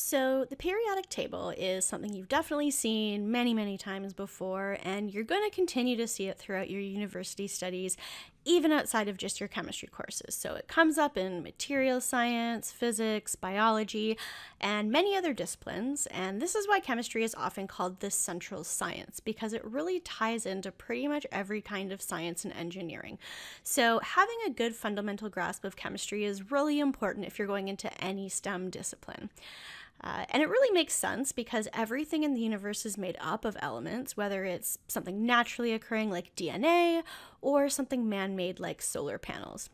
So, the periodic table is something you've definitely seen many, many times before, and you're going to continue to see it throughout your university studies, even outside of just your chemistry courses. So, it comes up in material science, physics, biology, and many other disciplines. And this is why chemistry is often called the central science, because it really ties into pretty much every kind of science and engineering. So, having a good fundamental grasp of chemistry is really important if you're going into any STEM discipline. Uh, and it really makes sense because everything in the universe is made up of elements, whether it's something naturally occurring like DNA or something man made like solar panels.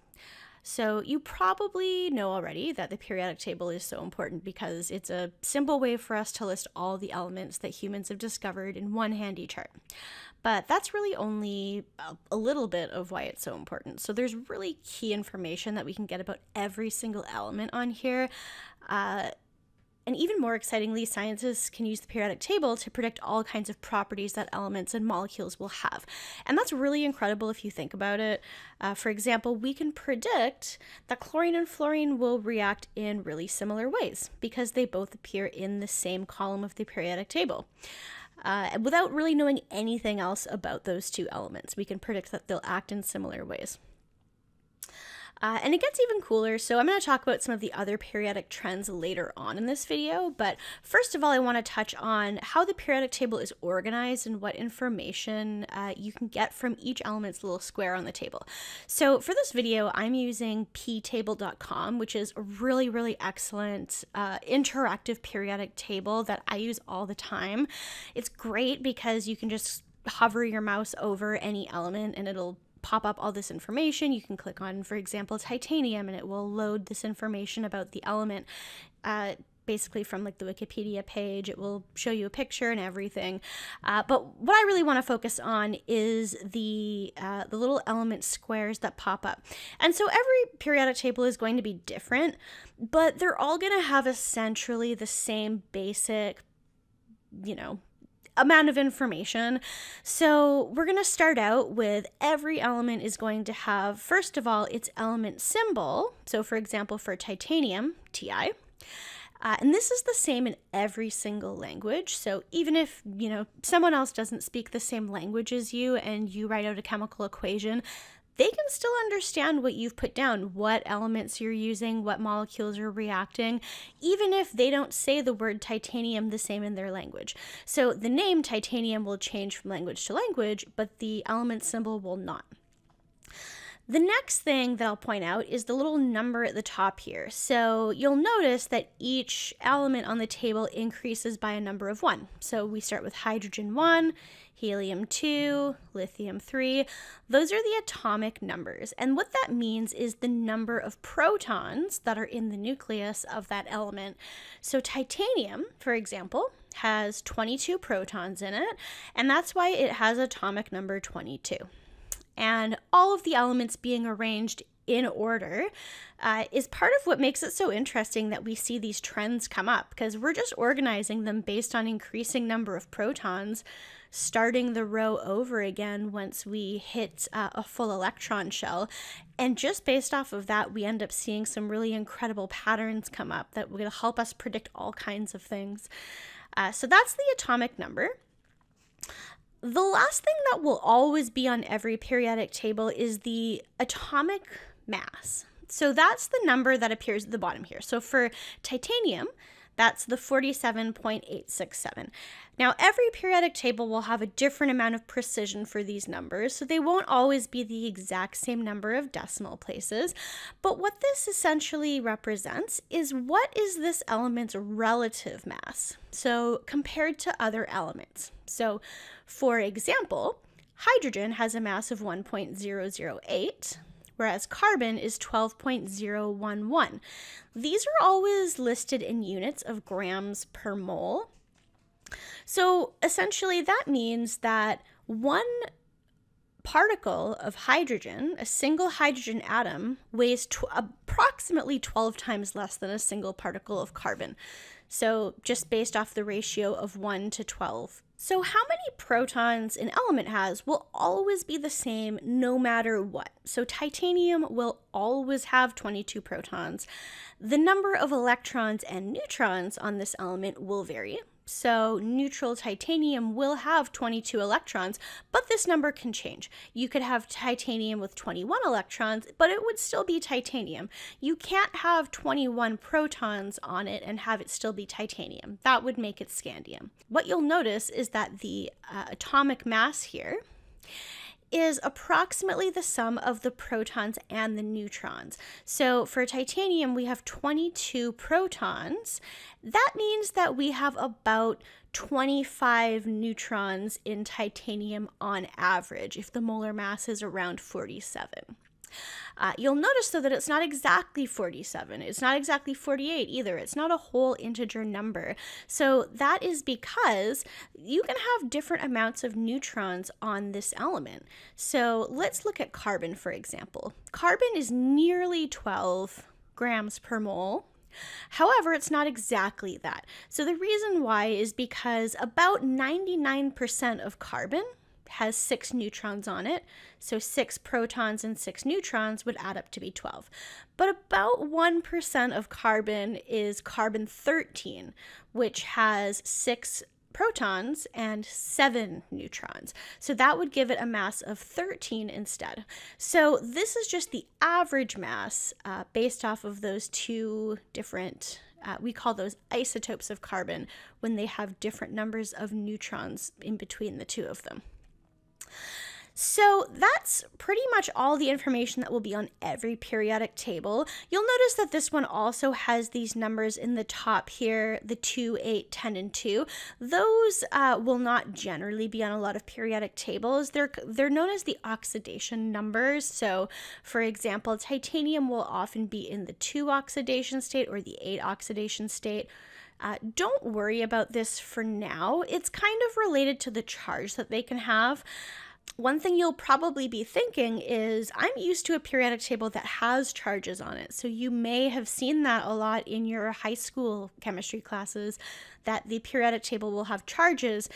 So, you probably know already that the periodic table is so important because it's a simple way for us to list all the elements that humans have discovered in one handy chart. But that's really only a little bit of why it's so important. So, there's really key information that we can get about every single element on here. Uh, and even more excitingly, scientists can use the periodic table to predict all kinds of properties that elements and molecules will have. And that's really incredible if you think about it. Uh, for example, we can predict that chlorine and fluorine will react in really similar ways because they both appear in the same column of the periodic table. Uh, without really knowing anything else about those two elements, we can predict that they'll act in similar ways. Uh, and it gets even cooler, so I'm going to talk about some of the other periodic trends later on in this video, but first of all, I want to touch on how the periodic table is organized and what information uh, you can get from each element's little square on the table. So for this video, I'm using ptable.com, which is a really, really excellent uh, interactive periodic table that I use all the time. It's great because you can just hover your mouse over any element and it'll pop up all this information. You can click on, for example, titanium, and it will load this information about the element. Uh, basically from like the Wikipedia page. It will show you a picture and everything. Uh, but what I really want to focus on is the uh, the little element squares that pop up. And so every periodic table is going to be different, but they're all going to have essentially the same basic, you know, amount of information. So we're going to start out with every element is going to have, first of all, its element symbol. So for example, for titanium, Ti, uh, and this is the same in every single language. So even if, you know, someone else doesn't speak the same language as you and you write out a chemical equation, they can still understand what you've put down, what elements you're using, what molecules are reacting, even if they don't say the word titanium the same in their language. So the name titanium will change from language to language, but the element symbol will not. The next thing that I'll point out is the little number at the top here. So you'll notice that each element on the table increases by a number of 1. So we start with hydrogen 1, helium 2, lithium 3. Those are the atomic numbers. And what that means is the number of protons that are in the nucleus of that element. So titanium, for example, has 22 protons in it, and that's why it has atomic number 22 and all of the elements being arranged in order uh, is part of what makes it so interesting that we see these trends come up because we're just organizing them based on increasing number of protons starting the row over again once we hit uh, a full electron shell. And just based off of that we end up seeing some really incredible patterns come up that will help us predict all kinds of things. Uh, so that's the atomic number. The last thing that will always be on every periodic table is the atomic mass. So that's the number that appears at the bottom here. So for titanium, that's the 47.867. Now, every periodic table will have a different amount of precision for these numbers, so they won't always be the exact same number of decimal places. But what this essentially represents is what is this element's relative mass? So, compared to other elements. So, for example, hydrogen has a mass of 1.008 whereas carbon is 12.011. These are always listed in units of grams per mole. So essentially, that means that one particle of hydrogen, a single hydrogen atom, weighs approximately 12 times less than a single particle of carbon. So, just based off the ratio of 1 to 12. So, how many protons an element has will always be the same no matter what. So titanium will always have 22 protons. The number of electrons and neutrons on this element will vary. So neutral titanium will have 22 electrons, but this number can change. You could have titanium with 21 electrons, but it would still be titanium. You can't have 21 protons on it and have it still be titanium. That would make it scandium. What you'll notice is that the uh, atomic mass here is approximately the sum of the protons and the neutrons. So for titanium, we have 22 protons. That means that we have about 25 neutrons in titanium on average if the molar mass is around 47. Uh, you'll notice though that it's not exactly 47. It's not exactly 48 either. It's not a whole integer number. So that is because you can have different amounts of neutrons on this element. So let's look at carbon for example. Carbon is nearly 12 grams per mole. However, it's not exactly that. So the reason why is because about 99% of carbon has six neutrons on it, so six protons and six neutrons would add up to be 12. But about 1% of carbon is carbon 13, which has six protons and seven neutrons. So that would give it a mass of 13 instead. So this is just the average mass uh, based off of those two different. Uh, we call those isotopes of carbon when they have different numbers of neutrons in between the two of them. So that's pretty much all the information that will be on every periodic table. You'll notice that this one also has these numbers in the top here, the 2, 8, 10, and 2. Those uh, will not generally be on a lot of periodic tables. They're, they're known as the oxidation numbers. So for example, titanium will often be in the 2 oxidation state or the 8 oxidation state. Uh, don't worry about this for now. It's kind of related to the charge that they can have one thing you'll probably be thinking is I'm used to a periodic table that has charges on it. So you may have seen that a lot in your high school chemistry classes that the periodic table will have charges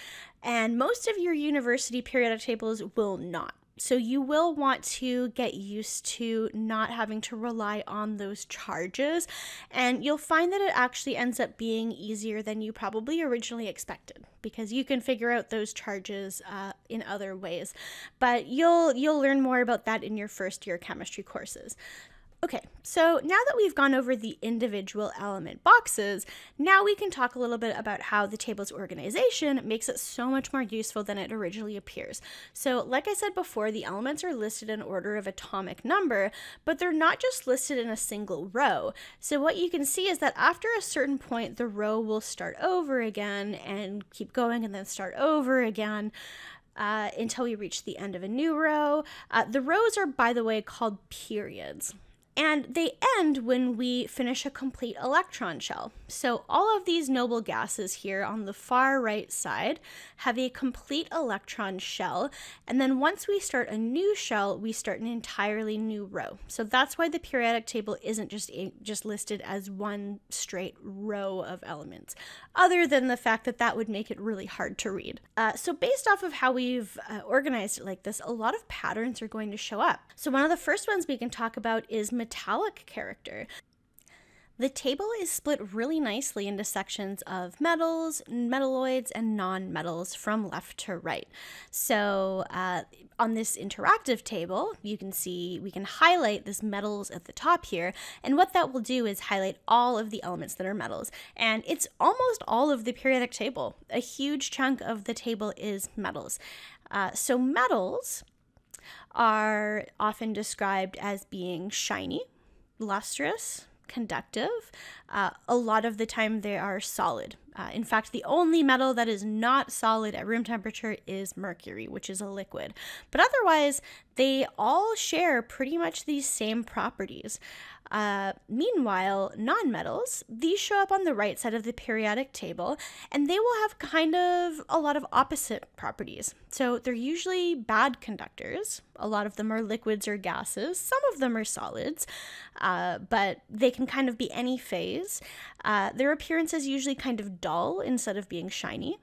and most of your university periodic tables will not. So you will want to get used to not having to rely on those charges, and you'll find that it actually ends up being easier than you probably originally expected because you can figure out those charges uh, in other ways. But you'll you'll learn more about that in your first year chemistry courses. Okay, so now that we've gone over the individual element boxes, now we can talk a little bit about how the table's organization makes it so much more useful than it originally appears. So, like I said before, the elements are listed in order of atomic number, but they're not just listed in a single row. So, what you can see is that after a certain point, the row will start over again and keep going and then start over again. Uh, until we reach the end of a new row. Uh, the rows are, by the way, called periods and they end when we finish a complete electron shell. So all of these noble gases here on the far right side have a complete electron shell, and then once we start a new shell, we start an entirely new row. So that's why the periodic table isn't just just listed as one straight row of elements, other than the fact that that would make it really hard to read. Uh, so based off of how we've uh, organized it like this, a lot of patterns are going to show up. So one of the first ones we can talk about is metallic character. The table is split really nicely into sections of metals, metalloids, and non-metals from left to right. So uh, on this interactive table, you can see we can highlight this metals at the top here. And what that will do is highlight all of the elements that are metals. And it's almost all of the periodic table. A huge chunk of the table is metals. Uh, so metals are often described as being shiny, lustrous, conductive. Uh, a lot of the time they are solid. Uh, in fact, the only metal that is not solid at room temperature is mercury, which is a liquid. But otherwise, they all share pretty much these same properties. Uh, meanwhile, nonmetals, these show up on the right side of the periodic table, and they will have kind of a lot of opposite properties. So they're usually bad conductors. A lot of them are liquids or gases. Some of them are solids, uh, but they can kind of be any phase. Uh, their appearance is usually kind of dull instead of being shiny.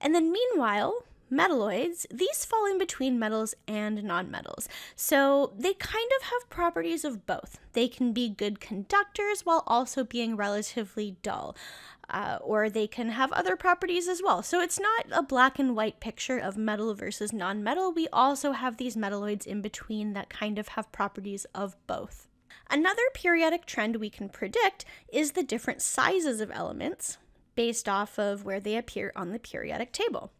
And then, meanwhile, Metalloids, these fall in between metals and nonmetals. So they kind of have properties of both. They can be good conductors while also being relatively dull. Uh, or they can have other properties as well. So it's not a black and white picture of metal versus nonmetal. We also have these metalloids in between that kind of have properties of both. Another periodic trend we can predict is the different sizes of elements based off of where they appear on the periodic table.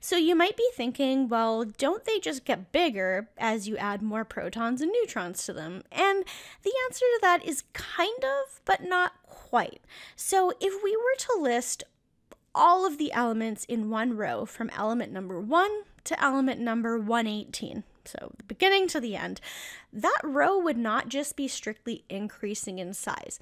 So you might be thinking, well, don't they just get bigger as you add more protons and neutrons to them? And the answer to that is kind of, but not quite. So if we were to list all of the elements in one row from element number 1 to element number 118, so the beginning to the end, that row would not just be strictly increasing in size.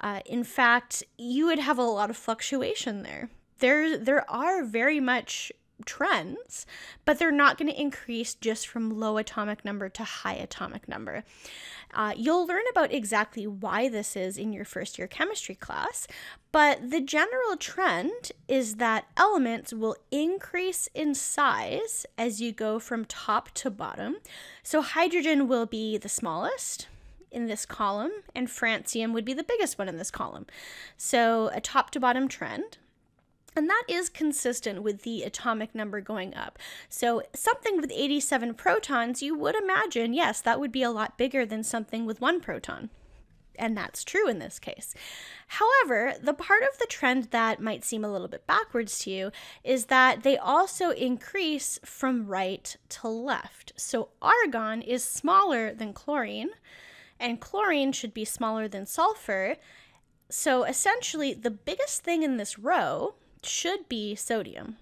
Uh, in fact, you would have a lot of fluctuation there. There, there are very much trends, but they're not going to increase just from low atomic number to high atomic number. Uh, you'll learn about exactly why this is in your first year chemistry class, but the general trend is that elements will increase in size as you go from top to bottom. So hydrogen will be the smallest, in this column, and francium would be the biggest one in this column. So, a top to bottom trend. And that is consistent with the atomic number going up. So, something with 87 protons, you would imagine, yes, that would be a lot bigger than something with one proton. And that's true in this case. However, the part of the trend that might seem a little bit backwards to you is that they also increase from right to left. So, argon is smaller than chlorine, and chlorine should be smaller than sulfur. So, essentially, the biggest thing in this row should be sodium.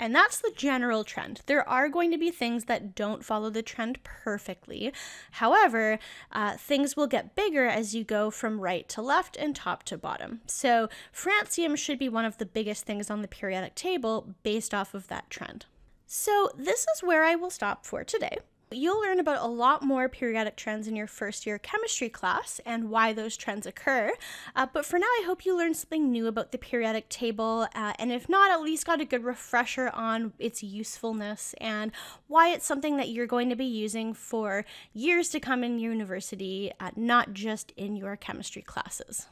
And that's the general trend. There are going to be things that don't follow the trend perfectly. However, uh, things will get bigger as you go from right to left and top to bottom. So, francium should be one of the biggest things on the periodic table based off of that trend. So, this is where I will stop for today. You'll learn about a lot more periodic trends in your first year chemistry class and why those trends occur. Uh, but for now, I hope you learned something new about the periodic table, uh, and if not, at least got a good refresher on its usefulness and why it's something that you're going to be using for years to come in university, uh, not just in your chemistry classes.